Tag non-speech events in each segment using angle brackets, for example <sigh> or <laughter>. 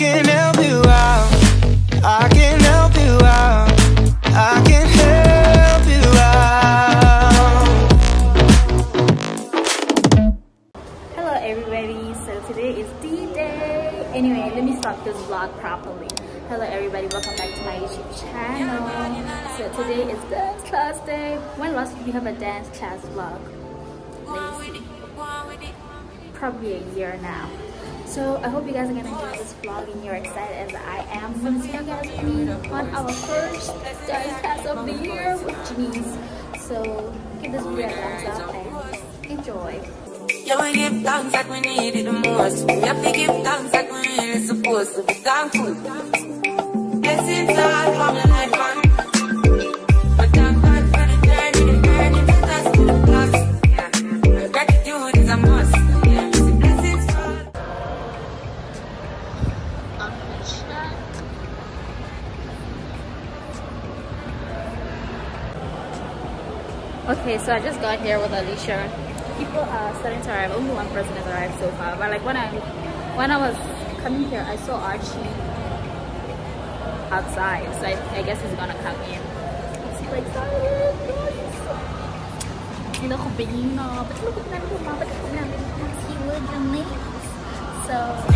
can help you out. I can help you out. I can help you out. Hello everybody, so today is D-Day. Anyway, let me start this vlog properly. Hello everybody, welcome back to my YouTube channel. So today is dance class day. When last did we have a dance class vlog? Probably a year now. So I hope you guys are gonna enjoy this vlog and you're excited as I am. I'm gonna see you guys on our first dance class of the year with Janice. So give this video a thumbs up and enjoy. Yeah, we give thanks like we need it the most. We have to give thanks like we really supposed to be thankful. Blessings coming like fun. So I just got here with Alicia. People are starting to arrive. Only one person has arrived so far. But like when I when I was coming here, I saw Archie outside. So I, I guess he's gonna come in. Super excited? So,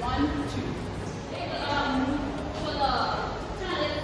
One, two. Take a long, pull up, challenge.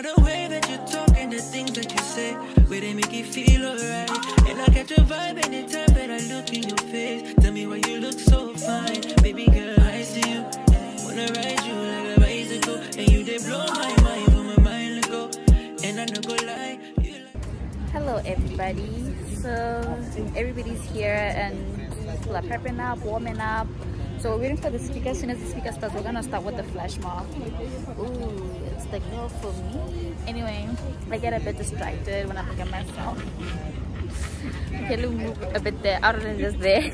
Baby, not the way that you talk and the things that you say, where they make you feel alright. And I catch a vibe anytime that I look in your face. Tell me why you look so fine, baby girl. I see you, wanna ride you like a bicycle, and you they blow my mind from my mind ago. And I no go lie, Hello everybody. So everybody's here and people are prepping up, warming up. So we're waiting for the speaker. As soon as the speaker starts, we're gonna start with the flash mob. Ooh, it's the girl for me. Anyway, I get a bit distracted when I look at myself. Okay, let me move a bit there, other than just there. <laughs>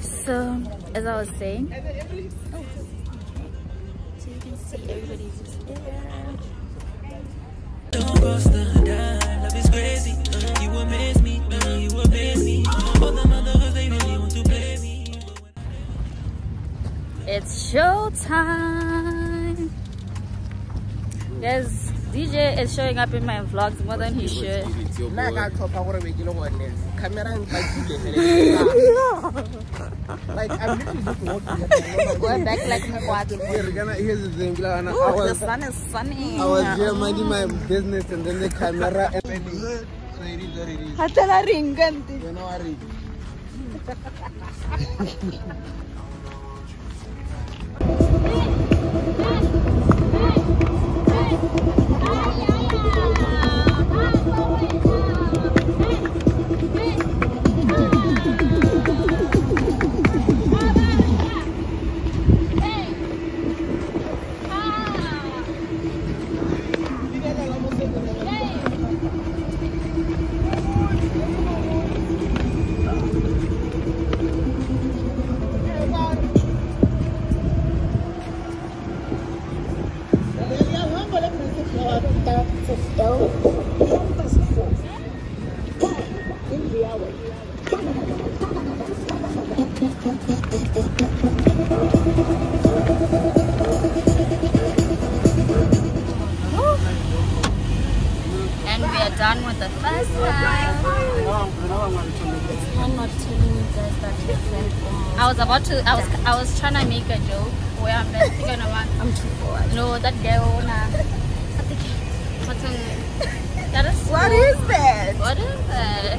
so as I was saying, oh, so you can see everybody's just there. Don't bust the dime, love is crazy. You amaze me, you amaze me. All the they really want to play me. It's showtime. Guys, DJ is showing up in my vlogs more than he should. nna ka tlhopha gore be ke le gone camera mpakile fele <laughs> like i'm literally just walking Go back like Mkwati. Here, Ghana, here's the thing like, I Ooh, the sun is sunny. I was here minding my business and then the camera <laughs> and so it is what it is Hatala ringanti. you know what it is <laughs> Thank you. And we are done with the first time. I'm not telling you guys that I was about to. I was. I was trying to make a joke where I'm like, thinking about. I'm too forward. No, that girl. Nah. That is. What is that? What is that?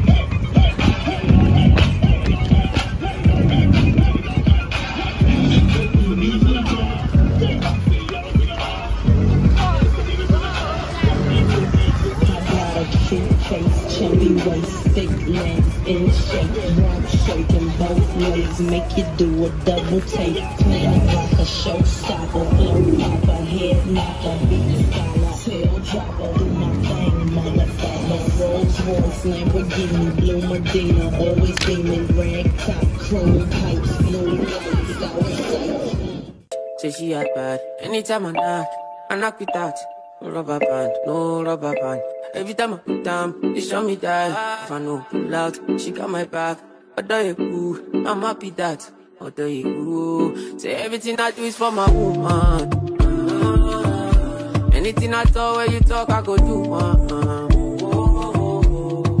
face, chubby waist, thick legs in shape, drop shaking both ways, make you do a double take, planning like a showstopper, flow popper, head knocker, beat scholar, tail dropper, do my thing, motherfucker, Rolls Royce, Lamborghini, Blue Medina, always beaming, rag top, chrome pipes, blue lights, sour. Say she had bad. Anytime I knock, I knock with that. No rubber band, no rubber band. Every time I down, they show me that. If I know out, she got my back. Cool, I'm happy that. Cool, say everything I do is for my woman. Anything I talk, where you talk, I go do.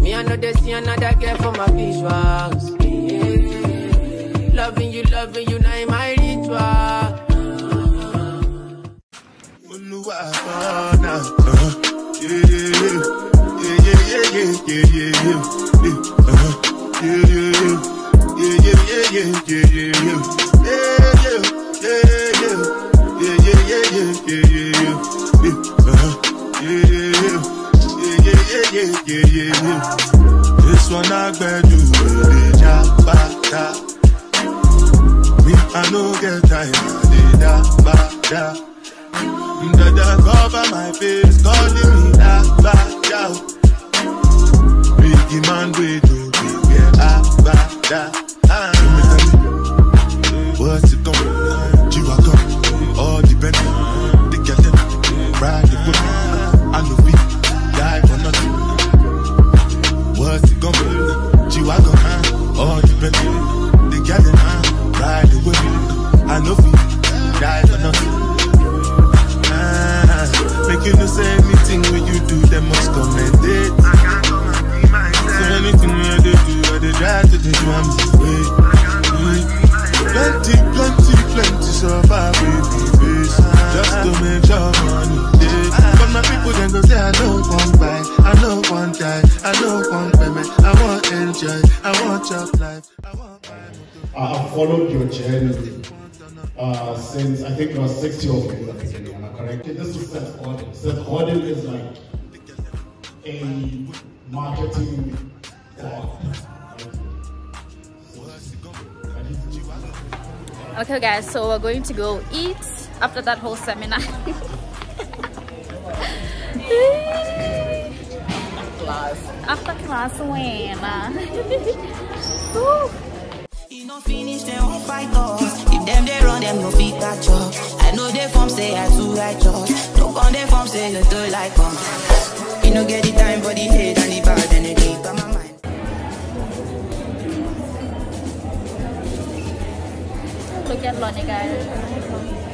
Me, I know they see another girl for my visuals. Yeah. Loving you, loving you, now in my ritual. Olúwa yeah, yeah, yeah, yeah, yeah. Uh-huh. Yeah, yeah, yeah. Yeah, yeah, yeah, yeah, yeah, yeah, yeah. Yeah, yeah, yeah, yeah. Yeah, yeah, yeah, yeah, yeah, yeah, yeah. Yeah, uh-huh. Yeah, yeah, yeah. Yeah, yeah, yeah, yeah, yeah, yeah. This one I bet you will be jabata. Me, I no get tired. They da ba da. Dada cover my face, calling me da ba da. Biggie man, we do yeah, ba da. Ah, what's it want die, I don't want payment, I want enjoy, I want job life, I want. I have followed your journey uh, since I think it was 60 of you in the beginning, am I correct? This is Seth Godin. Seth Godin is like a marketing god. Okay, guys, so we're going to go eat after that whole seminar. <laughs> <laughs> After class, when? Woo. Finish, dem wan fight us. If dem dey run, dem no fit catch us. I know they form say I too righteous. No con dey form say you too like us. You no get the time for the hate and the bad energy. Got my mind. Look at Lonnie, guys.